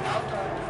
Alpha